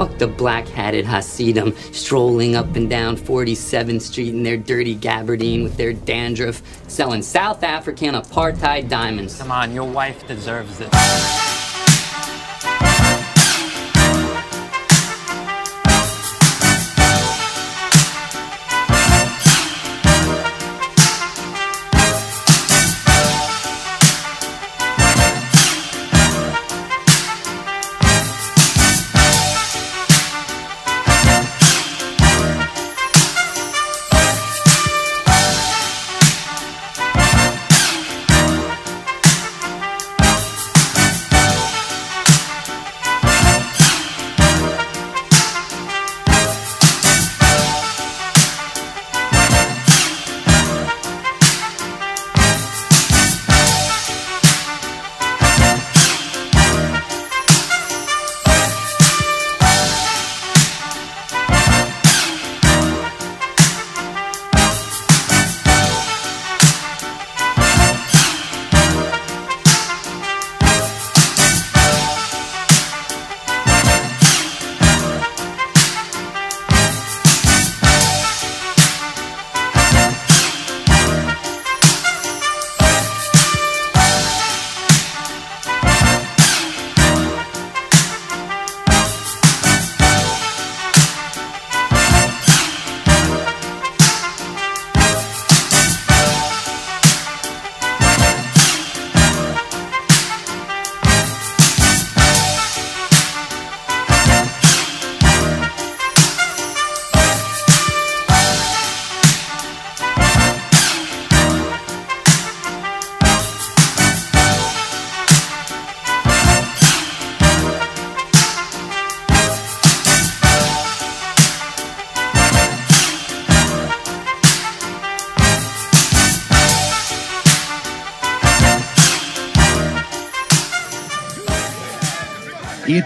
Fuck the black hatted Hasidim strolling up and down 47th Street in their dirty gabardine with their dandruff, selling South African apartheid diamonds. Come on, your wife deserves this.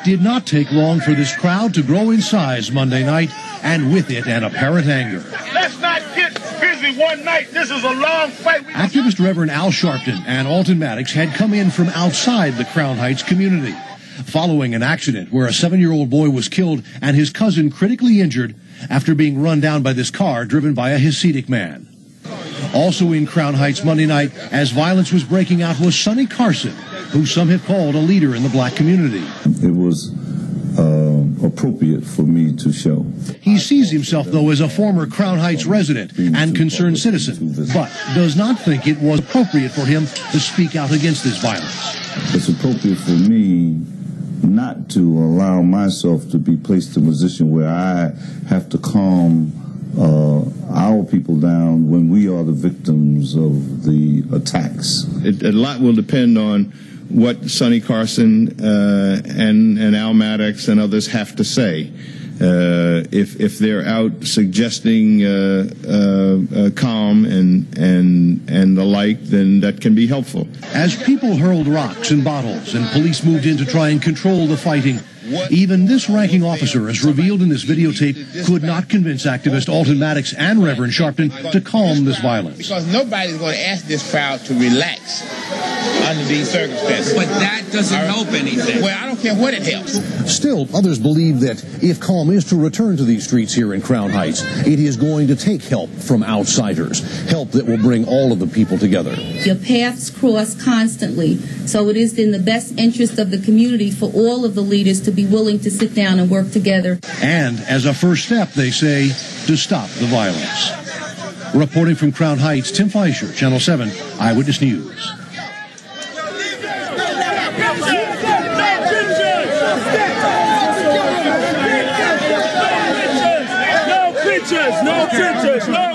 Did not take long for this crowd to grow in size Monday night, and with it an apparent anger. Let's not get busy one night. This is a long fight. Activist Reverend Al Sharpton and Alton Maddox had come in from outside the Crown Heights community. Following an accident where a seven-year-old boy was killed and his cousin critically injured after being run down by this car driven by a Hasidic man. Also in Crown Heights Monday night, as violence was breaking out, was Sonny Carson, who some have called a leader in the black community. It was uh, appropriate for me to show. He sees himself, though, as a former Crown Heights resident and concerned citizen, but does not think it was appropriate for him to speak out against this violence. It's appropriate for me not to allow myself to be placed in a position where I have to calm uh, our people down when we are the victims of the attacks. It, a lot will depend on what Sonny Carson uh, and and Al Maddox and others have to say. Uh, if if they're out suggesting uh, uh, uh, calm and and and the like, then that can be helpful. As people hurled rocks and bottles and police moved in to try and control the fighting, even this ranking officer, as revealed in this videotape, could not convince activist Alton Maddox and Reverend Sharpton to calm this violence. Because nobody's going to ask this crowd to relax under these circumstances. But that doesn't help anything. Well, I don't care what it helps. Still, others believe that if calm is to return to these streets here in Crown Heights, it is going to take help from outsiders, help that will bring all of the people together. Your paths cross constantly, so it is in the best interest of the community for all of the leaders to be willing to sit down and work together. And as a first step, they say, to stop the violence. Reporting from Crown Heights, Tim Fleischer, Channel 7, Eyewitness News. No pictures, no pictures, no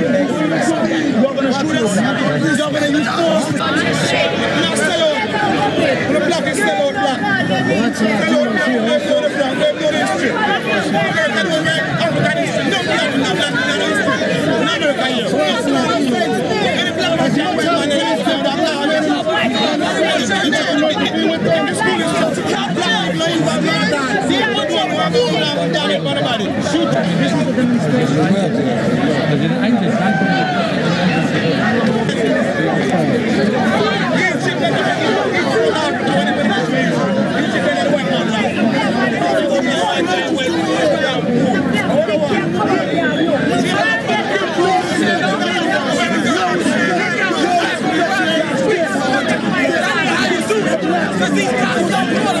Also den Einzelstand. Let's go.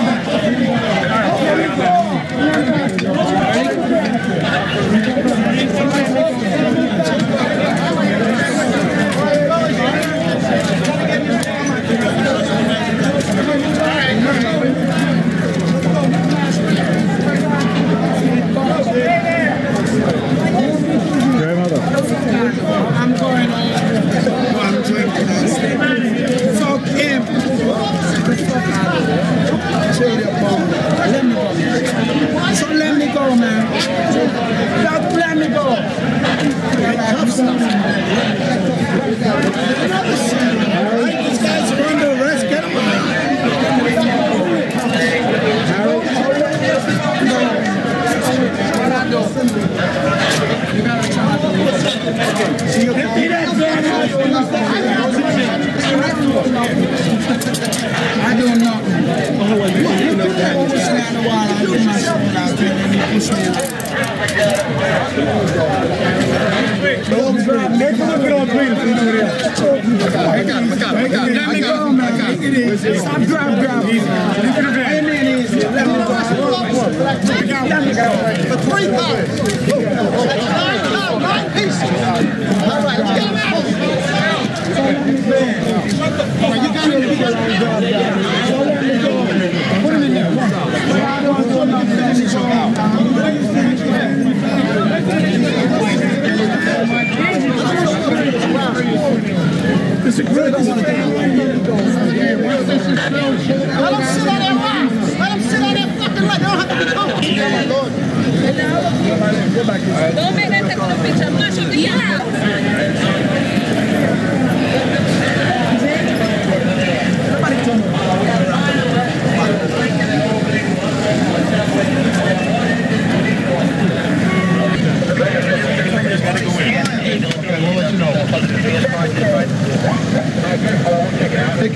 go, man. Stop let me go.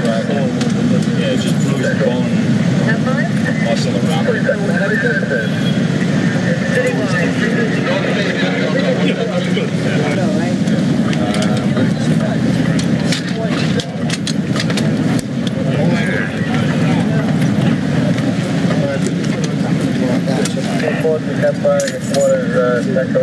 track. Yeah, it just blows the bone muscle around Report to Kepler, headquarters, uh, sector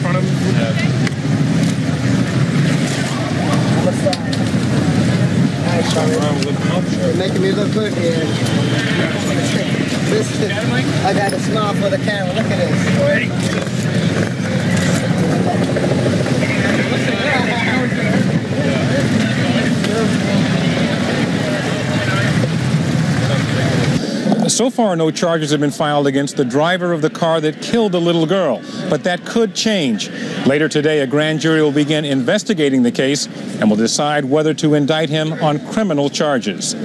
making me look good here. this, I got a smile for the camera. Look at this. So far, no charges have been filed against the driver of the car that killed the little girl, but that could change. Later today, a grand jury will begin investigating the case and will decide whether to indict him on criminal charges.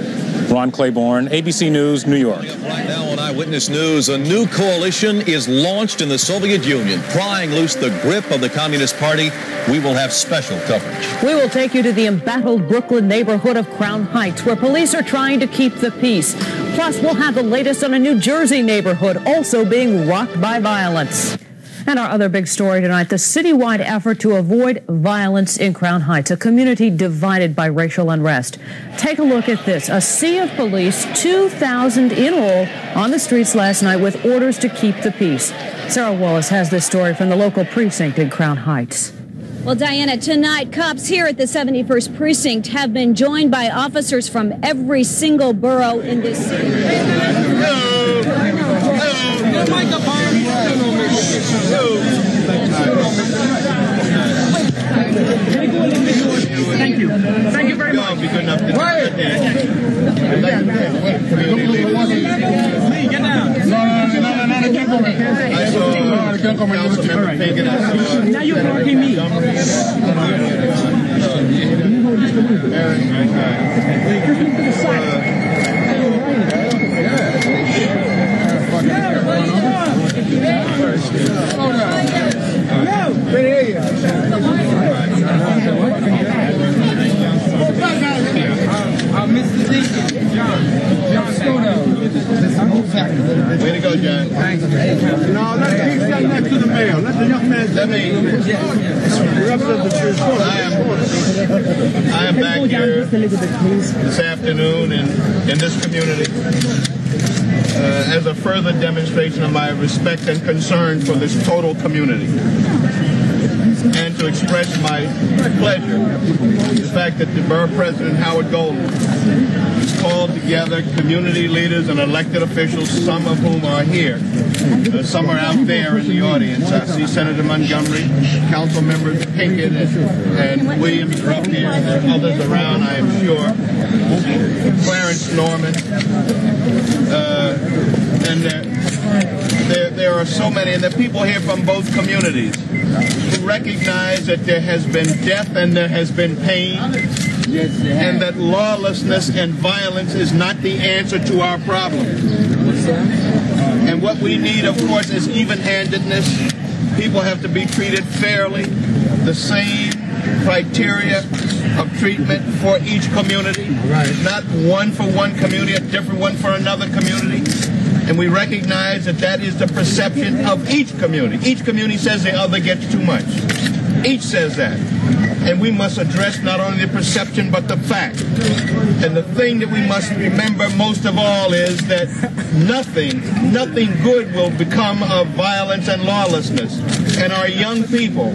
Ron Claiborne, ABC News, New York. Right now on Eyewitness News, a new coalition is launched in the Soviet Union, prying loose the grip of the Communist Party. We will have special coverage. We will take you to the embattled Brooklyn neighborhood of Crown Heights, where police are trying to keep the peace. Plus, we'll have the latest on a New Jersey neighborhood also being rocked by violence. And our other big story tonight the citywide effort to avoid violence in Crown Heights, a community divided by racial unrest. Take a look at this a sea of police, 2,000 in all, on the streets last night with orders to keep the peace. Sarah Wallace has this story from the local precinct in Crown Heights. Well, Diana, tonight, cops here at the 71st Precinct have been joined by officers from every single borough in this city. Thank you. Thank you very much. Lee, get down. I saw Now you're blocking me. Mr. Deacon, John, John Stono uh, Councilmember Fagan. uh, Now you're blocking me. Thank you. No, let keep standing next to the mayor. Let the young man. Let me. I am, I am back here this afternoon in, in this community uh, as a further demonstration of my respect and concern for this total community and to express my pleasure the fact that the borough president Howard Golden has called together community leaders and elected officials, some of whom are here. Uh, some are out there in the audience. I see Senator Montgomery, Council members Pinkett and, and Williams are up here. There are others around, I am sure. Clarence Norman. Uh, and there, there, there are so many, and the people here from both communities who recognize that there has been death and there has been pain, and that lawlessness and violence is not the answer to our problem. And what we need, of course, is even-handedness. People have to be treated fairly, the same criteria of treatment for each community, right. not one for one community, a different one for another community. And we recognize that that is the perception of each community. Each community says the other gets too much. Each says that. And we must address not only the perception, but the fact. And the thing that we must remember most of all is that nothing, nothing good will become of violence and lawlessness. And our young people,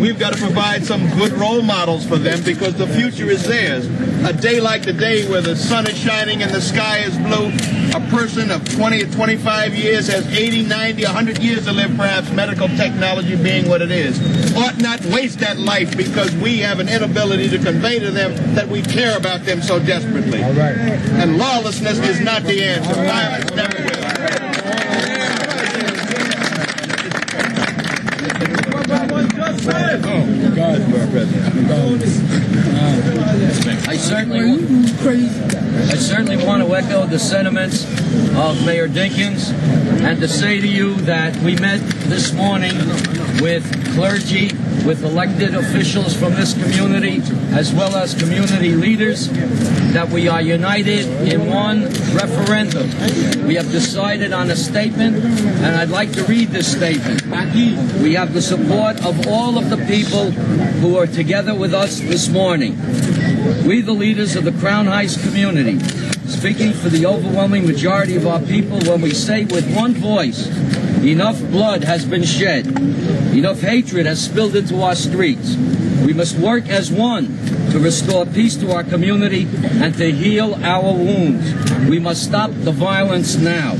we've got to provide some good role models for them because the future is theirs. A day like the day where the sun is shining and the sky is blue, a person of 20 or 25 years has 80, 90, 100 years to live, perhaps medical technology being what it is, ought not waste that life because we have an inability to convey to them that we care about them so desperately. All right. And lawlessness is not the answer. Violence never will. Oh, God, I certainly, I certainly want to echo the sentiments of Mayor Dinkins and to say to you that we met this morning with clergy, with elected officials from this community, as well as community leaders, that we are united in one referendum. We have decided on a statement, and I'd like to read this statement. We have the support of all of the people who are together with us this morning. We, the leaders of the Crown Heights community, speaking for the overwhelming majority of our people when we say with one voice, enough blood has been shed, enough hatred has spilled into our streets. We must work as one to restore peace to our community and to heal our wounds. We must stop the violence now.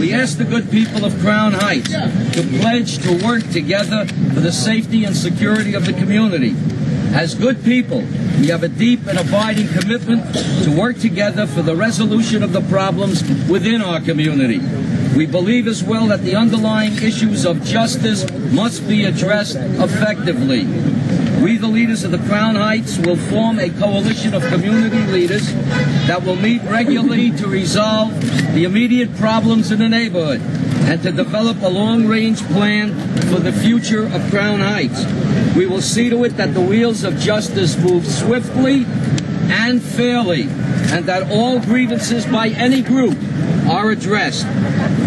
We ask the good people of Crown Heights to pledge to work together for the safety and security of the community. As good people, we have a deep and abiding commitment to work together for the resolution of the problems within our community. We believe as well that the underlying issues of justice must be addressed effectively. We, the leaders of the Crown Heights, will form a coalition of community leaders that will meet regularly to resolve the immediate problems in the neighborhood and to develop a long-range plan for the future of Crown Heights. We will see to it that the wheels of justice move swiftly and fairly, and that all grievances by any group are addressed.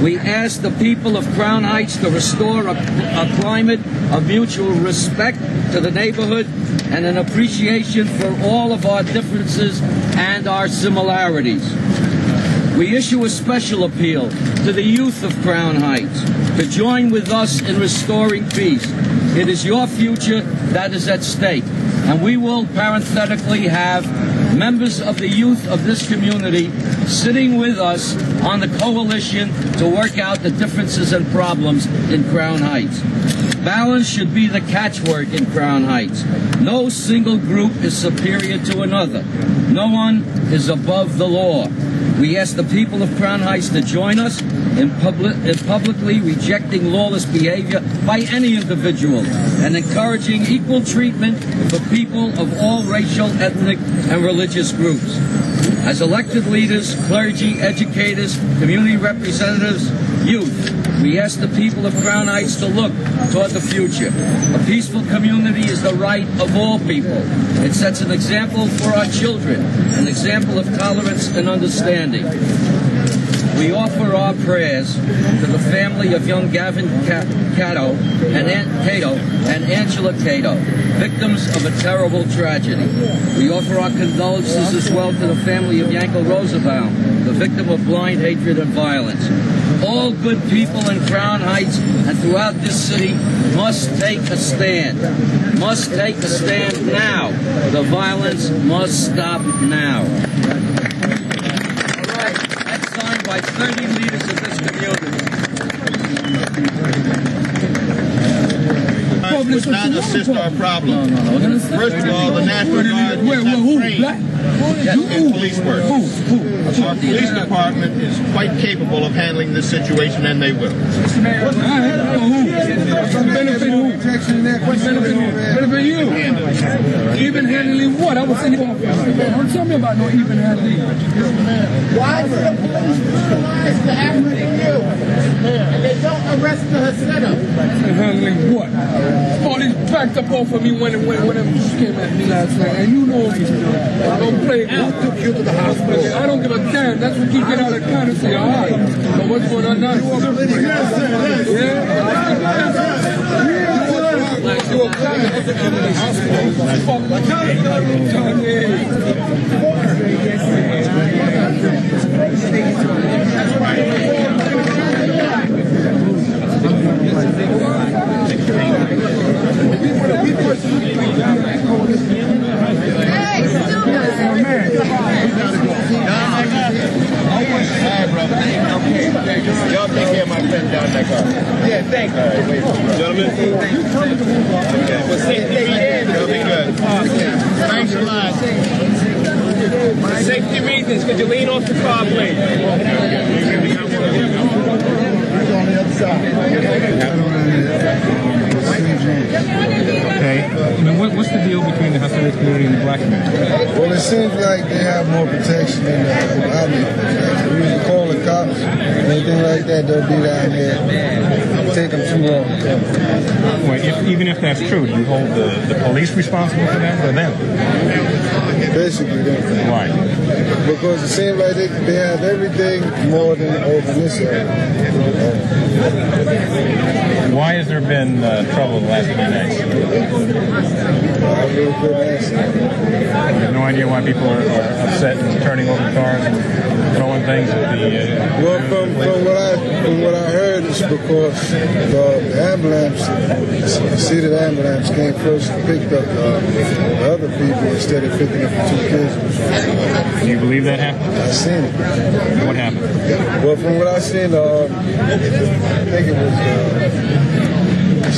We ask the people of Crown Heights to restore a, a climate of mutual respect to the neighborhood and an appreciation for all of our differences and our similarities. We issue a special appeal to the youth of Crown Heights to join with us in restoring peace. It is your future that is at stake, and we will parenthetically have members of the youth of this community sitting with us on the coalition to work out the differences and problems in Crown Heights. Balance should be the catchword in Crown Heights. No single group is superior to another. No one is above the law. We ask the people of Crown Heights to join us in, public, in publicly rejecting lawless behavior by any individual and encouraging equal treatment for people of all racial, ethnic, and religious groups. As elected leaders, clergy, educators, community representatives, youth, we ask the people of Crown Heights to look toward the future. A peaceful community is the right of all people. It sets an example for our children, an example of tolerance and understanding. We offer our prayers to the family of young Gavin Cato and Aunt Cato and Angela Cato, victims of a terrible tragedy. We offer our condolences as well to the family of Yankel Rosenbaum, the victim of blind hatred and violence. All good people in Crown Heights and throughout this city must take a stand. Must take a stand now. The violence must stop now. All right, that's signed by 30 leaders of this would not assist our problem. First of all, the National Guard is not trained in police work. Our police department is quite capable of handling this situation, and they will. What Benefit who? Benefit who? Benefit you. Even handling what? I was in the Don't tell me about no even handling. Why do the police criminalize the African youth? And they don't arrest the Hasidim? Handling what? All backed up off of me when when when them came at me last night, and you know me. I don't play. Who took you to the hospital? I don't give a damn. That's what you get out of kind of say, all right. But what's going on now? Like you a Y'all take care of my friend down that. Yeah, thank you. Gentlemen. Well, safety You'll be good. Thanks a lot. Safety reasons, could you lean off the car, please? on the other side. Okay. I mean, what, what's the deal between the Hasidic community and the black community? Well, it seems like they have more protection than the Omni. When you call the cops, anything like that, they'll be down there. Take them too long. Well, if, even if that's true, do you hold the, the police responsible for that or them? Basically. Why? Because it seems like they, they have everything more than over this area. Why has there been uh, trouble the last few nights? I really couldn't answer. I have no idea why people are, are upset and turning over cars and throwing things at the. Uh, Well, from, from what I from what I heard, it's because the, ambulance, the seated ambulance came first and picked up uh, the other people instead of picking up the two kids. do you believe that happened? I seen it. What happened? Well, from what I seen, uh, I think it was uh,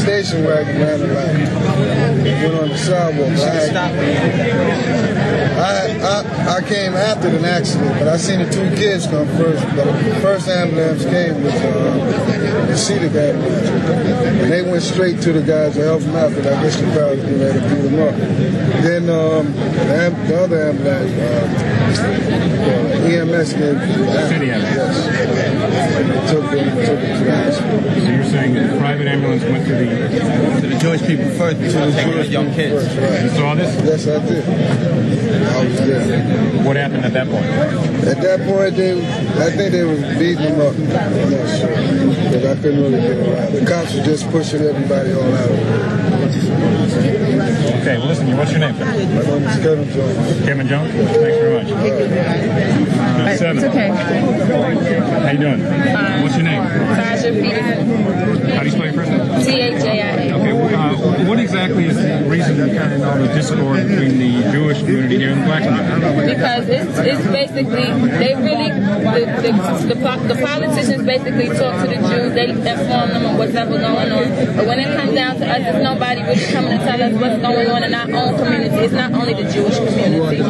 station wagon ran a lot. Went on the sidewalk. I, I, I, I came after the accident, but I seen the two kids come first. But the first ambulance came was uh, the seated ambulance. And they went straight to the guys to help them out, but I guess the crowd was ready to beat them up. Then um, the, the other ambulance, uh, uh, EMS came. City ambulance. Yes. Took them, took them to the hospital. So you're saying that the private ambulance went to the to the Jewish people first taking the young kids? You saw this? Yes, I did. I was there. What happened at that point? At that point, they, I think they was beating them up. I'm not sure. Because I couldn't really get around. The cops were just pushing everybody all out of Okay, well listen, what's your name? My name is Kevin Jones. Kevin Jones? Thanks very much. Uh, seven. It's okay. How you doing? Fine. What's your name? Tasha Peterson. How do you spell your first name? T H A I A. Okay, well, uh, what exactly is the reason you're carrying all the discord between the Jewish community here and the black community? Because it's, it's basically, they really, the, the, the, po- the politicians basically talk to the Jews, they inform them of what's ever going on. But when it comes down to us, there's nobody really coming to tell us what's going on in our own community. It's not only the Jewish community,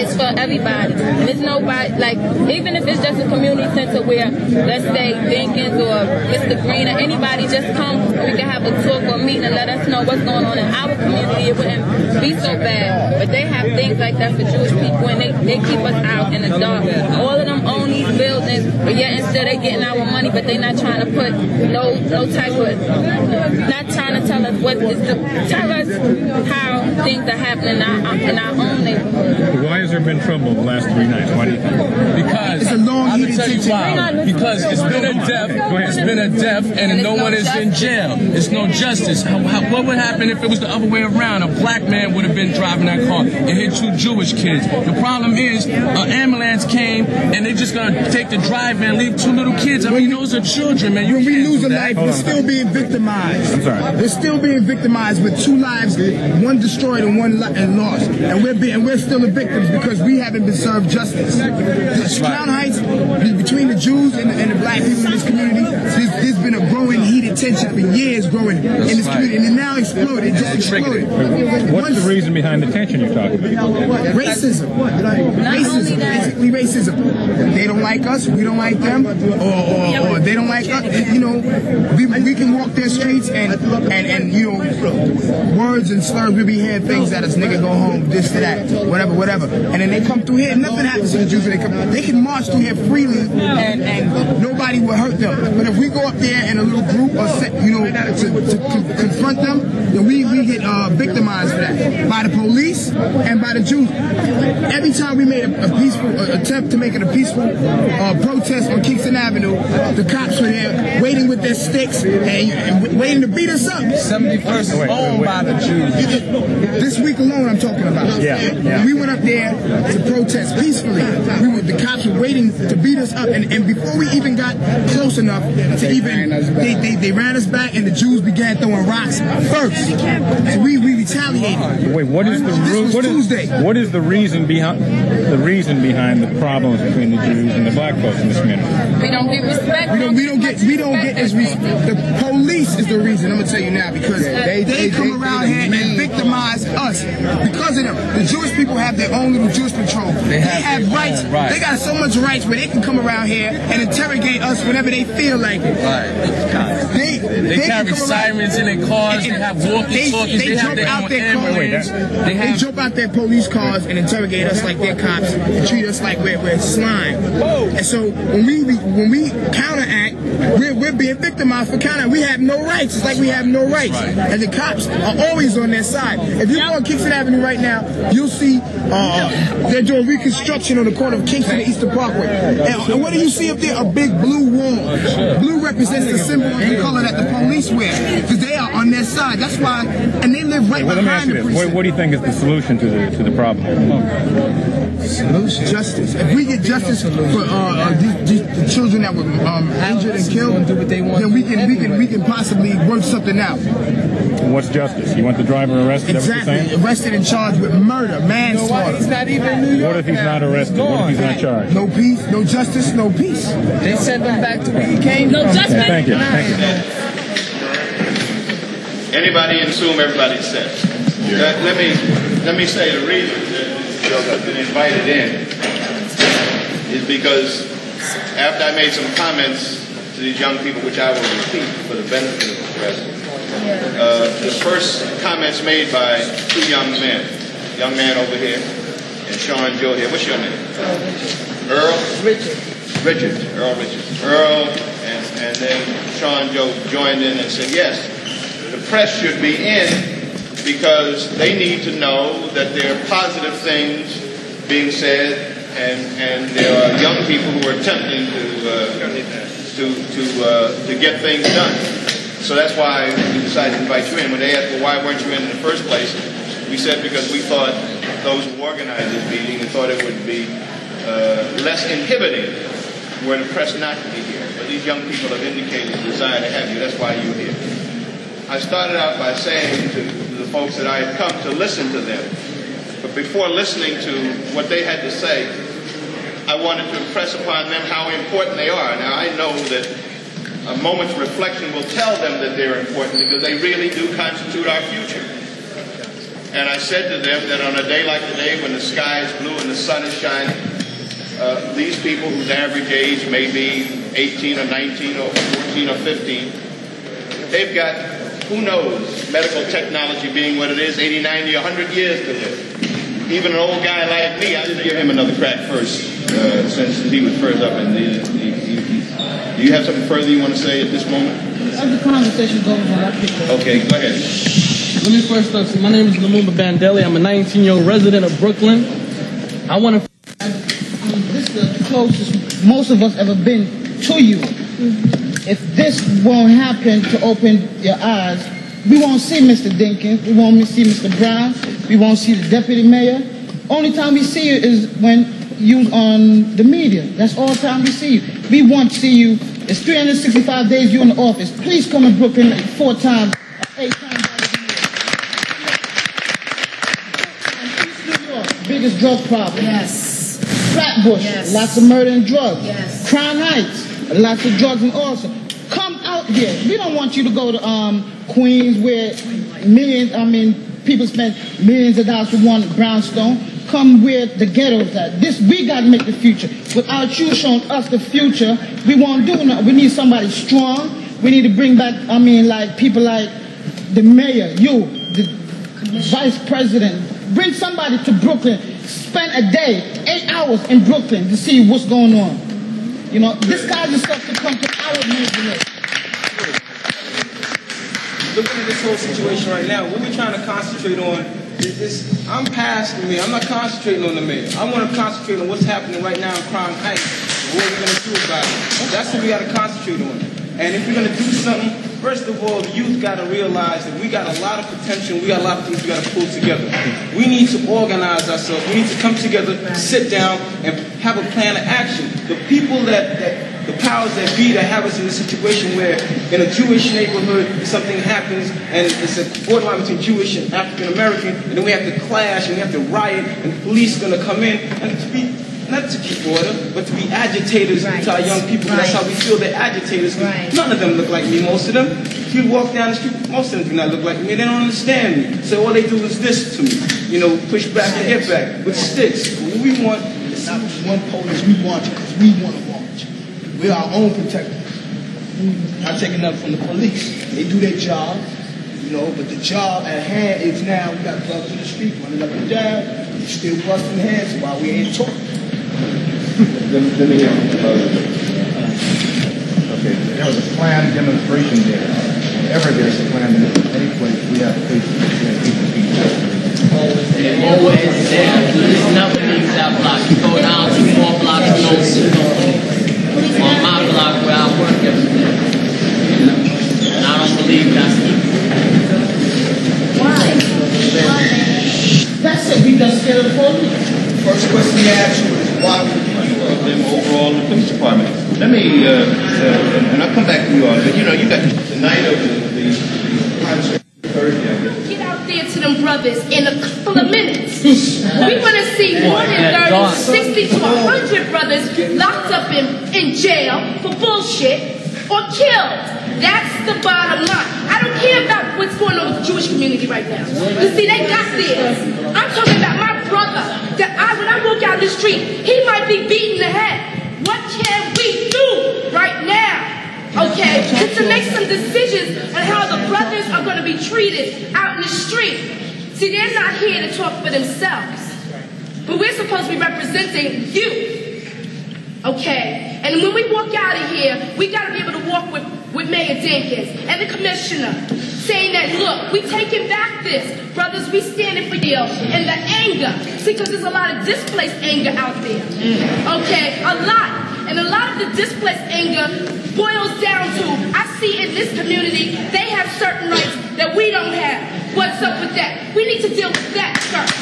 it's for everybody. And it's nobody, like, even if it's just a community center where, let's say, Dinkins or Mr. Green or anybody just come, we can have a talk or meeting and let us know what's going on in our community. It wouldn't be so bad. But they have things like that for Jewish people and they, they keep us out in the dark. All of them own these buildings is, but yet and still they getting our money, but they not trying to put no no type of not trying to tell us what is the tell us how things are happening in our, in our own neighborhood. Why has there been trouble the last three nights? Why do you think? Because It's a long I'm gonna heated tell you why. Because it's been a death. It's been a death, and no one is in jail. It's no justice. How, how, what would happen if it was the other way around? A black man would have been driving that car and hit two Jewish kids. The problem is, an ambulance came and they're just gonna take the driver man. leave two little kids. I mean, those are children, man. You When we lose a life, we're still being victimized. I'm sorry. We're still being victimized with two lives, one destroyed and one li- and lost, and we're being, and we're still the victims because we haven't been served justice. This Crown Heights, between the Jews and the, and the black people in this community, been a growing heated tension for years growing in this right. community, and it now exploded. It just exploded. What's the reason behind the tension you're talking about? Racism. Racism. Basically racism. They don't like us, we don't like them, or, or, or they don't like us. You know, we, we can walk their streets and, and, and, you know, words and slurs, we be hearing things that us nigga go home, this to that, whatever, whatever. And then they come through here, nothing happens to the Jews when they come. They can march through here freely and, and nobody will hurt them. But if we go up there in a little group or, set, you know, to, to con- confront them, then we, we get uh, victimized for that by the police and by the Jews. Every time we made a, a peaceful uh, attempt to make it a peaceful uh, protest on Kingston Avenue, the cops were there waiting with their sticks and, and waiting to beat us up. 71st is owned by the Jews. This week alone, I'm talking about. Yeah, yeah. We went up there to protest peacefully. We were, the cops were waiting to beat us up, and, and before we even got close enough to even, they, they, they ran us back, and the Jews began throwing rocks first. And we, we retaliated. Wait, what is the This ru- was what is Tuesday. what is the reason behind the reason behind the problems between the Jews and the black folks in this community? We don't get respect. We don't, we don't get, we don't get as res- the police is the reason. I'm gonna tell you now because they, they- come they- around they here and mean. victimize us because of them. The Jewish people have their own little Jewish patrol. They have have, rights. own rights. They got so much rights where they can come around here and interrogate us whenever they feel like it. Right. They, They, can carry sirens in their cars. They have walkie-talkies. They, have jump their out their cars. ambulance. They They have jump out their police cars and interrogate us like they're cops and treat us like we're, we're slime. And so when we when we counteract, we're, we're being victimized for counter. We have no rights. It's like we have no rights. And the cops are always on their side. If you go on Kingston Avenue right now, you'll see uh, they're doing reconstruction on the corner of Kingston and Eastern Parkway. And, and what do you see up there? A big blue wall. Blue represents the symbol the color that the police wear because on their side. That's why, and they live right Well, let me ask behind you the this: precinct. what, what do you think is the solution to the to the problem? Justice. If we get justice for uh, uh, these, these, the children that were um, injured and killed, then we can we can we can possibly work something out. What's justice? You want the driver arrested? Is that what you're Exactly. Arrested and charged with murder, manslaughter. He's not even in New York. What if he's not arrested? What if he's not charged? No peace, no justice, no peace. They send him back to where he came No from. justice. Yeah, thank you. Thank you. Anybody assume everybody said. Let, let me let me say the reason that this bill has been invited in is because after I made some comments to these young people, which I will repeat for the benefit of the press, uh, the first comments made by two young men, young man over here and Sean Joe here. What's your name? Earl. Richard. Richard. Earl Richard. Earl and, and then Sean Joe joined in and said, yes, the press should be in because they need to know that there are positive things being said and, and there are young people who are attempting to, uh, to, to, uh, to get things done. So that's why we decided to invite you in. When they asked, well, why weren't you in in the first place? We said because we thought those who organized this meeting thought it would be uh, less inhibiting were the press not to be here. But these young people have indicated a desire to have you. That's why you're here. I started out by saying to the folks that I had come to listen to them. But before listening to what they had to say, I wanted to impress upon them how important they are. Now, I know that a moment's reflection will tell them that they're important because they really do constitute our future. And I said to them that on a day like today when the sky is blue and the sun is shining, uh, these people whose average age may be 18 or 19 or 14 or 15, they've got, who knows, medical technology being what it is, 80, 90, 100 years to live. Even an old guy like me, I just give him another crack first, uh, since he was first up in the, the Do you have something further you want to say at this moment? As the conversation goes on, I pick. Okay, go ahead. Let me first start. My name is Lumumba Bandele. I'm a 19-year-old resident of Brooklyn. I want to. This is the closest most of us ever been to you. If this won't happen to open your eyes, we won't see Mr. Dinkins, we won't see Mr. Brown, we won't see the deputy mayor. Only time we see you is when you on the media. That's all time we see you. We want to see you. It's 365 days you're in the office. Please come to Brooklyn four times, eight times out of the year. East New York, biggest drug problem. Yes. Flatbush, Yes. lots of murder and drugs. Yes. Crown Heights, lots of drugs and also. Come out here. We don't want you to go to um, Queens where millions, I mean, people spend millions of dollars for one brownstone. Come where the ghettos at. This we gotta make the future. Without you showing us the future, we won't do nothing. We need somebody strong. We need to bring back, I mean, like people like the mayor, you, the vice president. Bring somebody to Brooklyn. Spend a day, eight hours in Brooklyn to see what's going on. You know, this kind of stuff to come to our neighborhood. looking at this whole situation right now, what we're trying to concentrate on is this. I'm past the mayor. I'm not concentrating on the mayor. I want to concentrate on what's happening right now in Crown Heights. What we're going to do about it. That's what we got to concentrate on. And if we're going to do something, first of all, the youth got to realize that we got a lot of potential. We got a lot of things we got to pull together. We need to organize ourselves. We need to come together, sit down, and have a plan of action. The people that, that the powers that be that have us in a situation where in a Jewish neighborhood something happens and it's a borderline between Jewish and African American and then we have to clash and we have to riot and the police are going to come in and to be not to keep order but to be agitators to our young people. That's how we feel they're agitators. None of them look like me. Most of them if you walk down the street most of them do not look like me. They don't understand me. So all they do is this to me. You know push back and get back with sticks. What we want It's not one police, we want you because we want to watch. We're our own protector. Not taking up from the police. They do their job, you know, but the job at hand is now we got gloves in the street running up and down. We still busting heads while we ain't talking. Let me, let me hear Okay, there was a planned demonstration there. Whenever there's a planned in any place, we have to face people being Always there. There's nothing leaves that block. You go down two, four blocks, no, no police. On my block where I work every day. And I don't believe that's the That's it. We just scared of the police. First question we ask you is why would you of them overall in the police department. Let me, uh, uh, and I'll come back to you all, but you know, you got the night of the, the, the crime Thursday, Get out there to them brothers in a couple of minutes. we want to see more than 30, 60 to 100 brothers locked up in, in jail for bullshit or killed. That's the bottom line. I don't care about what's going on with the Jewish community right now. You see, they got this. I'm talking about my brother. That I, when I walk out the street, he might be beaten in the head. What can we do right now? Okay, just to make some decisions on how the brothers are going to be treated out in the street. See, they're not here to talk for themselves, but we're supposed to be representing you. Okay, and when we walk out of here, we got to be able to walk with, with Mayor Dinkins and the commissioner, saying that, look, we taking back this. Brothers, we standing for you. And the anger, see, because there's a lot of displaced anger out there. Mm. Okay, a lot. And a lot of the displaced anger boils down to, I see in this community, they have certain rights that we don't have. What's up with that? We need to deal with that first.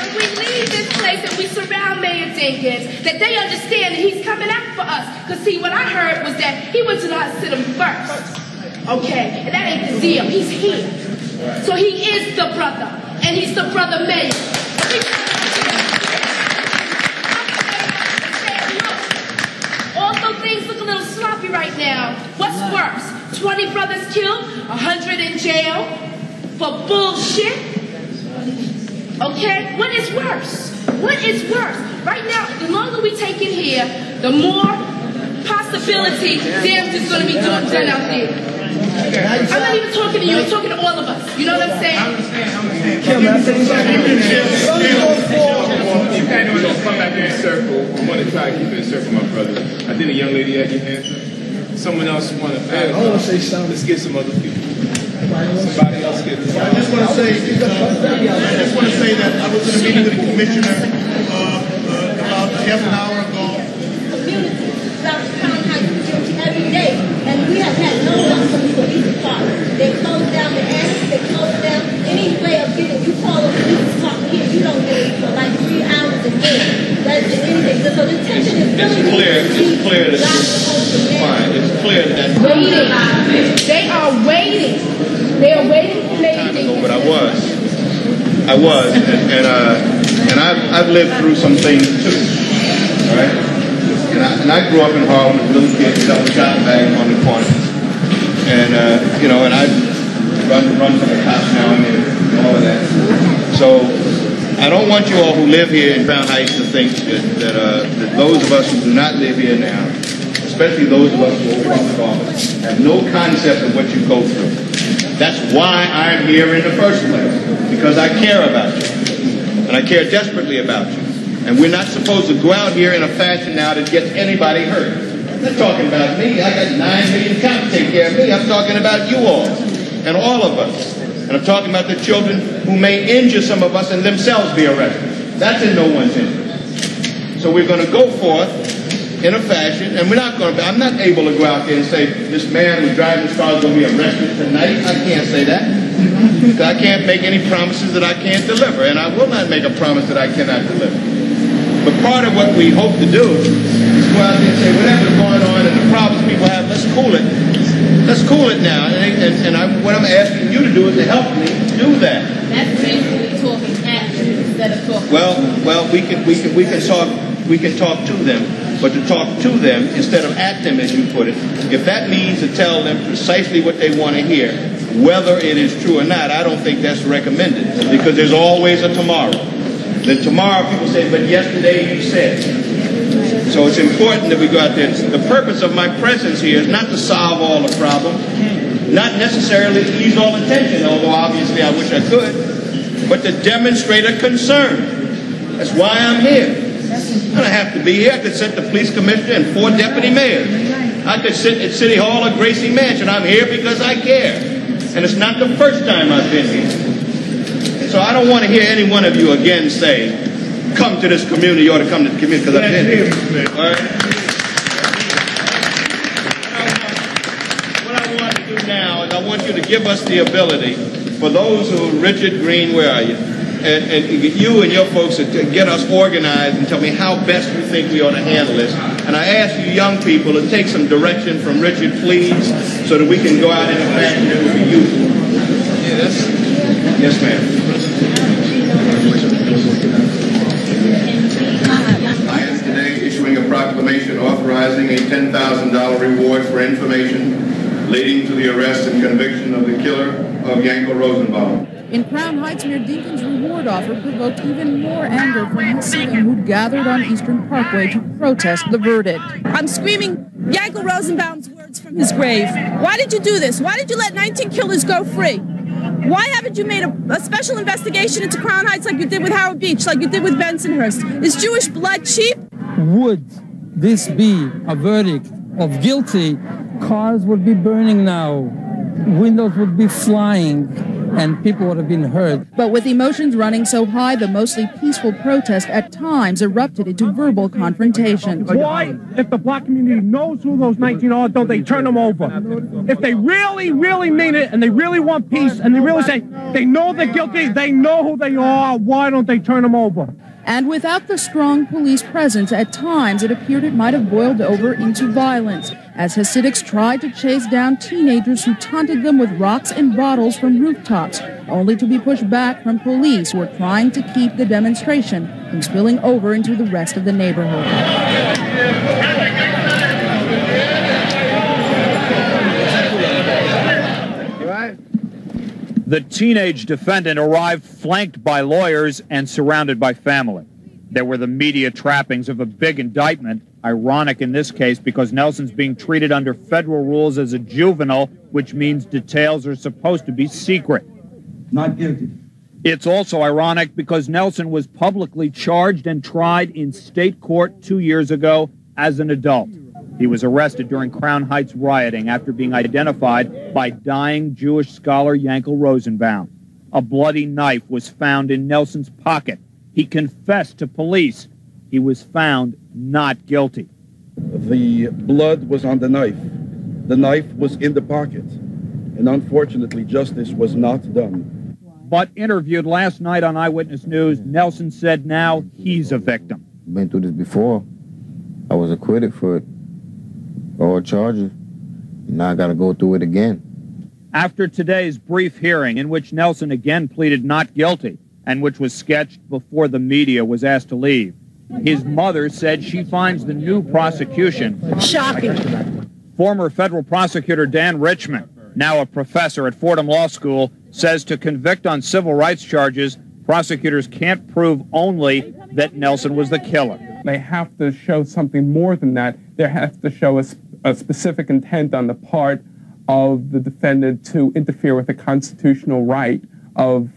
When we leave this place and we surround Mayor Dinkins, that they understand that he's coming out for us. Because see, what I heard was that he went to the hospital first. Okay, and that ain't the deal. He's here. So he is the brother, and he's the brother mayor. Although things look a little sloppy right now, what's worse? 20 brothers killed, 100 in jail for bullshit? Okay, what is worse? What is worse? Right now, the longer we take it here, the more possibility damage is going to be done, done out there. I'm not even talking to you, I'm talking to all of us. You know what I'm saying? I Kim, I think come back in a circle. I want to try to keep it in a circle, my brother. I think a young lady had your hand. Someone else want to uh, add? I want to say something. Let's get some other people. Somebody else get I just want to say, I just want to say that I was in a meeting with the commissioner uh, uh, about half an hour ago. community, South Crown Heights community every day, and we have had no luck from the police department. They closed down the annex, they closed down any way of getting, you call a police department here, you don't get it for like three hours a day. That's just anything, so the tension is It's really. clear, it's clear that, fine, it's clear that. Waiting, they are waiting, they are waiting for Lady But I was, I was, and, uh, and I've, I've lived through some things too, right? And I, and I grew up in Harlem as a little kid, selling shot bags on the corner. And, uh, you know, and I run, run from the cops now and all of that. So, I don't want you all who live here in Crown Heights to think that, that, uh, that those of us who do not live here now, especially those of us who are public office, have no concept of what you go through. That's why I'm here in the first place, because I care about you. And I care desperately about you. And we're not supposed to go out here in a fashion now that gets anybody hurt. I'm not talking about me. I got nine million cops take care of me. I'm talking about you all and all of us. And I'm talking about the children who may injure some of us and themselves be arrested. That's in no one's interest. So we're going to go forth in a fashion, and we're not going to, I'm not able to go out there and say, this man who's driving this car is going to be arrested tonight. I can't say that. Because I can't make any promises that I can't deliver, and I will not make a promise that I cannot deliver. But part of what we hope to do is go out there and say, whatever's going on and the problems people have, let's cool it. Let's cool it now. And, and, and I, what I'm asking you to do is to help me do that. That's basically talking at you instead of talking. Well, well, we can we can we can talk we can talk to them, but to talk to them instead of at them, as you put it, if that means to tell them precisely what they want to hear, whether it is true or not, I don't think that's recommended because there's always a tomorrow. Then tomorrow people say, but yesterday you said. So it's important that we go out there. The purpose of my presence here is not to solve all the problems, not necessarily to ease all the tension, although obviously I wish I could, but to demonstrate a concern. That's why I'm here. I don't have to be here. I could sit the police commissioner and four deputy mayors. I could sit at City Hall or Gracie Mansion. I'm here because I care. And it's not the first time I've been here. So I don't want to hear any one of you again say, come to this community, you ought to come to the community because I've been here. All right? What I want to do now is I want you to give us the ability, for those who, Richard Green, where are you? And, and you and your folks to to get us organized and tell me how best you think we ought to handle this. And I ask you young people to take some direction from Richard, please, so that we can go out in a fashion that will be useful. Yes? Yes, ma'am. I am today issuing a proclamation authorizing a $10,000 reward for information leading to the arrest and conviction of the killer of Yankel Rosenbaum. In Crown Heights, Mayor Dinkins' reward offer provoked even more anger from Hasidim who gathered on Eastern Parkway to protest the verdict. I'm screaming Yankel Rosenbaum's words from his grave. Why did you do this? Why did you let 19 killers go free? Why haven't you made a, a special investigation into Crown Heights like you did with Howard Beach, like you did with Bensonhurst? Is Jewish blood cheap? Would this be a verdict of guilty, cars would be burning now, windows would be flying, and people would have been hurt. But with emotions running so high, the mostly peaceful protest at times erupted into verbal confrontations. Why, if the black community knows who those 19 are, don't they turn them over? If they really, really mean it and they really want peace and they really say they know they're guilty, they know who they are, why don't they turn them over? And without the strong police presence, at times it appeared it might have boiled over into violence, as Hasidics tried to chase down teenagers who taunted them with rocks and bottles from rooftops, only to be pushed back from police who were trying to keep the demonstration from spilling over into the rest of the neighborhood. The teenage defendant arrived flanked by lawyers and surrounded by family. There were the media trappings of a big indictment, ironic in this case because Nelson's being treated under federal rules as a juvenile, which means details are supposed to be secret. Not guilty. It's also ironic because Nelson was publicly charged and tried in state court two years ago as an adult. He was arrested during Crown Heights rioting after being identified by dying Jewish scholar Yankel Rosenbaum. A bloody knife was found in Nelson's pocket. He confessed to police. He was found not guilty. The blood was on the knife. The knife was in the pocket. And unfortunately, justice was not done. But interviewed last night on Eyewitness News, Nelson said now he's a victim. Been through this before. I was acquitted for it. All charges. Now I got to go through it again. After today's brief hearing, in which Nelson again pleaded not guilty and which was sketched before the media was asked to leave, his mother said she finds the new prosecution shocking. Former federal prosecutor Dan Richman, now a professor at Fordham Law School, says to convict on civil rights charges, prosecutors can't prove only that Nelson was the killer. They have to show something more than that. There has to show a, a specific intent on the part of the defendant to interfere with the constitutional right of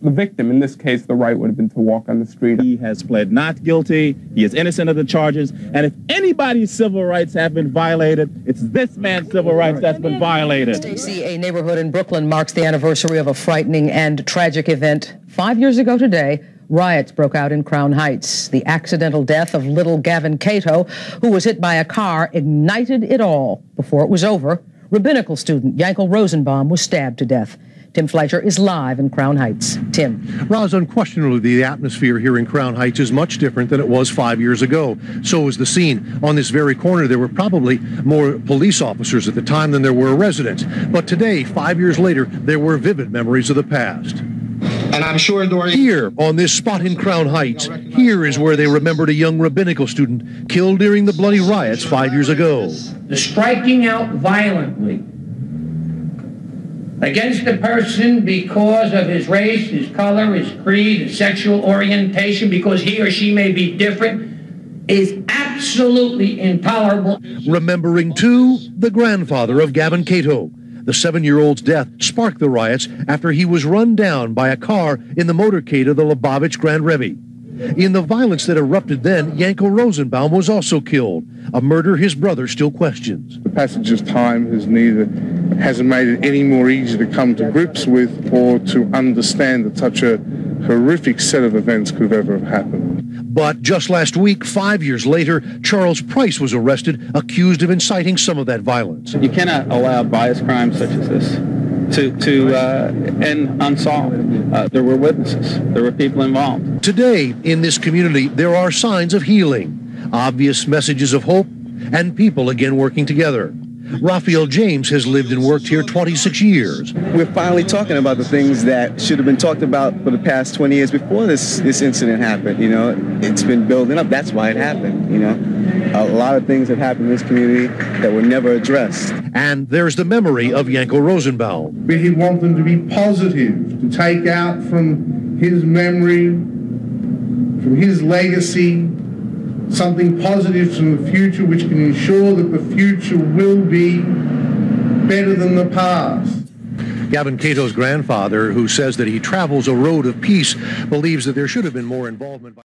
the victim. In this case, the right would have been to walk on the street. He has pled not guilty. He is innocent of the charges. And if anybody's civil rights have been violated, it's this man's civil rights that's been violated. Stacy, a neighborhood in Brooklyn marks the anniversary of a frightening and tragic event. Five years ago today, Riots broke out in Crown Heights. The accidental death of little Gavin Cato, who was hit by a car, ignited it all. Before it was over, rabbinical student Yankel Rosenbaum was stabbed to death. Tim Fleischer is live in Crown Heights. Tim. Roz, unquestionably, the atmosphere here in Crown Heights is much different than it was five years ago. So is the scene. On this very corner, there were probably more police officers at the time than there were residents. But today, five years later, there were vivid memories of the past. And I'm sure during here on this spot in Crown Heights, here is where they remembered a young rabbinical student killed during the bloody riots five years ago. The striking out violently against a person because of his race, his color, his creed, his sexual orientation, because he or she may be different, is absolutely intolerable. Remembering, too, the grandfather of Gavin Cato. The seven year old's death sparked the riots after he was run down by a car in the motorcade of the Lubavitch Grand Rebbe. In the violence that erupted then, Yankel Rosenbaum was also killed, a murder his brother still questions. The passage of time has neither hasn't made it any more easy to come to grips with or to understand that such a horrific set of events could ever have happened. But just last week, five years later, Charles Price was arrested, accused of inciting some of that violence. You cannot allow bias crimes such as this to, to uh, end unsolved. Uh, there were witnesses. There were people involved. Today, in this community, there are signs of healing, obvious messages of hope, and people again working together. Raphael James has lived and worked here 26 years. We're finally talking about the things that should have been talked about for the past 20 years before this, this incident happened. You know, it's been building up. That's why it happened. You know, a lot of things have happened in this community that were never addressed. And there's the memory of Yankel Rosenbaum. We want them to be positive, to take out from his memory, from his legacy, something positive from the future which can ensure that the future will be better than the past. Gavin Cato's grandfather, who says that he travels a road of peace, believes that there should have been more involvement.